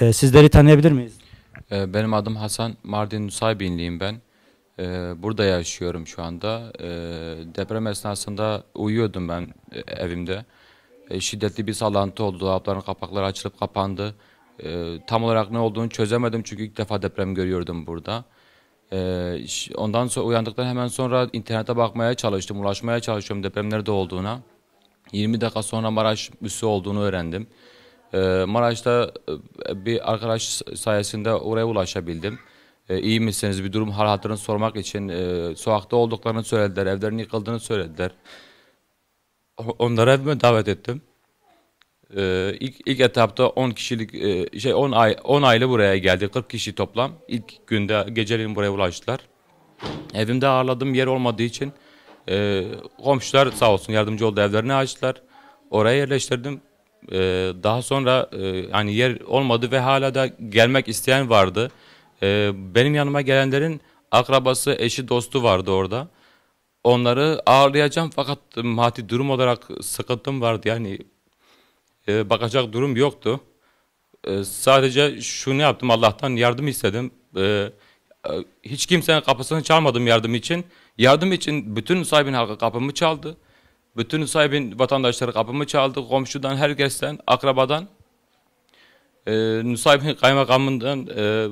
Ee, sizleri tanıyabilir miyiz? Ee, Benim adım Hasan, Mardin Nusaybinliyim ben. Ee, Burada yaşıyorum şu anda. Ee, Deprem esnasında uyuyordum ben e, evimde. E, Şiddetli bir sallantı oldu, dolapların kapakları açılıp kapandı. Ee, Tam olarak ne olduğunu çözemedim çünkü ilk defa deprem görüyordum burada. Ş- Ondan sonra uyandıktan hemen sonra internete bakmaya çalıştım, ulaşmaya çalışıyorum deprem nerede olduğuna. 20 dakika sonra Maraş üssü olduğunu öğrendim. Ee, Maraş'ta e, bir arkadaş sayesinde oraya ulaşabildim. Ee, iyi misiniz? Bir durum hal hatırını sormak için e, sokakta olduklarını söylediler, evlerinin yıkıldığını söylediler. Onları evime davet ettim. Ee, ilk, ilk etapta 10 kişilik e, şey 10 ay 10 aile buraya geldi. 40 kişi toplam. İlk günde geceleyin buraya ulaştılar. Evimde ağırladığım yer olmadığı için komşular sağ olsun yardımcı oldu evlerini açtılar. Oraya yerleştirdim. E, daha sonra e, yani yer olmadı ve hala da gelmek isteyen vardı. E, benim yanıma gelenlerin akrabası, eşi, dostu vardı orada. Onları ağırlayacağım fakat maddi durum olarak sıkıntım vardı. Yani e, bakacak durum yoktu. E, sadece şunu yaptım Allah'tan yardım istedim. E, e, hiç kimsenin kapısını çalmadım yardım için. Yardım için bütün Nusaybin halkı kapımı çaldı. Bütün Nusaybin vatandaşları kapımı çaldı. Komşudan, herkesten, akrabadan. E, Nusaybin kaymakamından, e,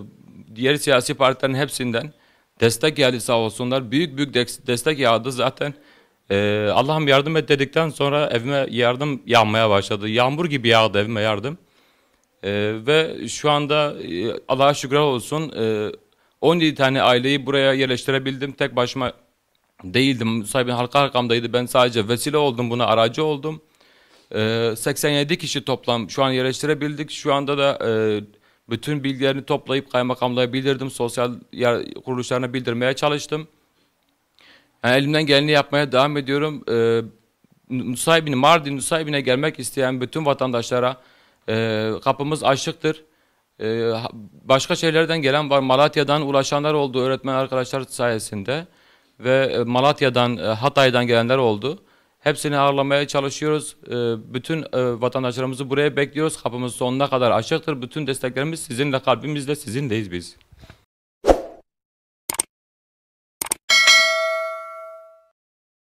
diğer siyasi partilerin hepsinden destek geldi sağ olsunlar. Büyük büyük destek yağdı zaten. E, Allah'ım yardım et dedikten sonra evime yardım yağmaya başladı. Yağmur gibi yağdı evime yardım. Ee, ve şu anda e, Allah'a şükürler olsun e, 17 tane aileyi buraya yerleştirebildim. Tek başıma değildim. Sahibin halka arkamdaydı. Ben sadece vesile oldum buna aracı oldum. Ee, 87 kişi toplam şu an yerleştirebildik. Şu anda da e, bütün bilgilerini toplayıp kaymakamlığa bildirdim. Sosyal yer kuruluşlarına bildirmeye çalıştım. Yani elimden geleni yapmaya devam ediyorum. Ee, Nusaybin, Mardin Nusaybin'e gelmek isteyen bütün vatandaşlara e, kapımız açıktır. E, başka şehirlerden gelen var. Malatya'dan ulaşanlar oldu öğretmen arkadaşlar sayesinde. Ve e, Malatya'dan, e, Hatay'dan gelenler oldu. Hepsini ağırlamaya çalışıyoruz. E, bütün vatandaşlarımızı buraya bekliyoruz. Kapımız sonuna kadar açıktır. Bütün desteklerimiz sizinle, kalbimizle sizinleyiz biz.